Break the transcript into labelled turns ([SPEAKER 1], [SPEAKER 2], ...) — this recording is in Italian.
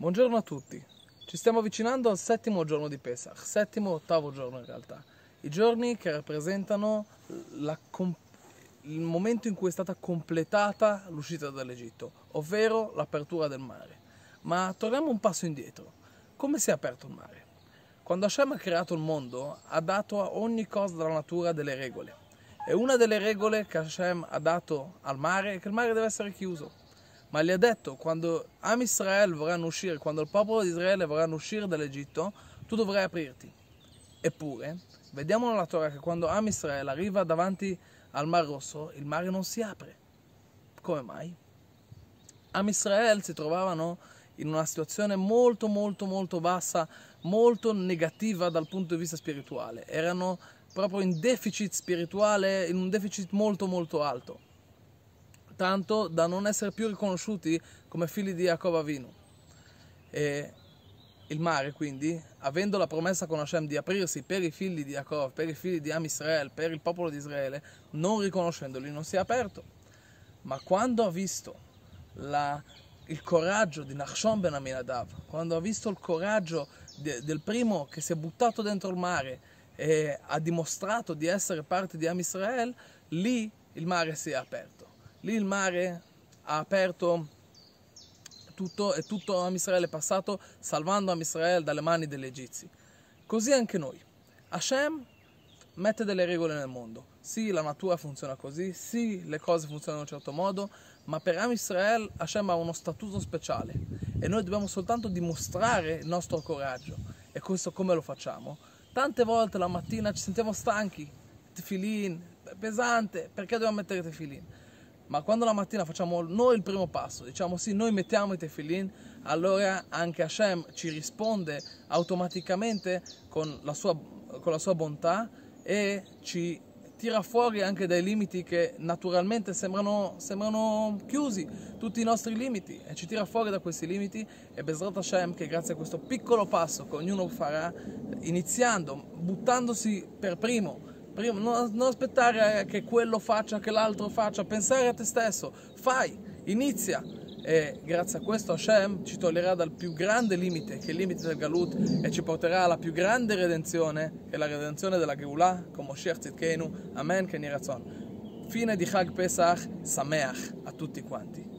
[SPEAKER 1] Buongiorno a tutti. Ci stiamo avvicinando al settimo giorno di Pesach, settimo ottavo giorno in realtà. I giorni che rappresentano la, il momento in cui è stata completata l'uscita dall'Egitto, ovvero l'apertura del mare. Ma torniamo un passo indietro. Come si è aperto il mare? Quando Hashem ha creato il mondo, ha dato a ogni cosa della natura delle regole. E una delle regole che Hashem ha dato al mare è che il mare deve essere chiuso. Ma gli ha detto, quando Am Israel vorranno uscire, quando il popolo di Israele vorranno uscire dall'Egitto, tu dovrai aprirti. Eppure, vediamo nella Torah che quando Am Israel arriva davanti al Mar Rosso, il mare non si apre. Come mai? Am Israel si trovavano in una situazione molto molto molto bassa, molto negativa dal punto di vista spirituale. Erano proprio in deficit spirituale, in un deficit molto molto alto tanto da non essere più riconosciuti come figli di Jacob Avinu. E il mare, quindi, avendo la promessa con Hashem di aprirsi per i figli di Jacob, per i figli di Am Israel, per il popolo di Israele, non riconoscendoli, non si è aperto. Ma quando ha visto la, il coraggio di Nachshon ben Aminadav, quando ha visto il coraggio de, del primo che si è buttato dentro il mare e ha dimostrato di essere parte di Am Israel, lì il mare si è aperto. Lì il mare ha aperto tutto e tutto Am Israele è passato salvando Am Israele dalle mani degli egizi. Così anche noi. Hashem mette delle regole nel mondo. Sì, la natura funziona così, sì, le cose funzionano in un certo modo, ma per Am Israel Hashem ha uno statuto speciale e noi dobbiamo soltanto dimostrare il nostro coraggio. E questo come lo facciamo? Tante volte la mattina ci sentiamo stanchi, tefilin, pesante, perché dobbiamo mettere tefilin? Ma quando la mattina facciamo noi il primo passo, diciamo sì, noi mettiamo i tefillin, allora anche Hashem ci risponde automaticamente con la sua, con la sua bontà e ci tira fuori anche dai limiti che naturalmente sembrano, sembrano, chiusi, tutti i nostri limiti, e ci tira fuori da questi limiti e Bezrat Hashem che grazie a questo piccolo passo che ognuno farà, iniziando, buttandosi per primo, Prima, non, non aspettare che quello faccia, che l'altro faccia, pensare a te stesso, fai, inizia. E grazie a questo Hashem ci toglierà dal più grande limite, che è il limite del Galut, e ci porterà alla più grande redenzione, che è la redenzione della Geulah, come Moshiach Tzidkenu, Amen, che Fine di Chag Pesach, Sameach a tutti quanti.